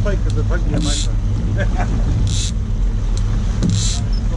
spike of the buggy in my car.